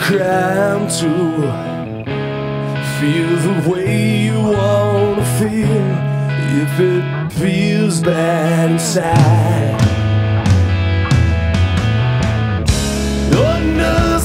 crime to feel the way you wanna feel if it feels bad inside. Under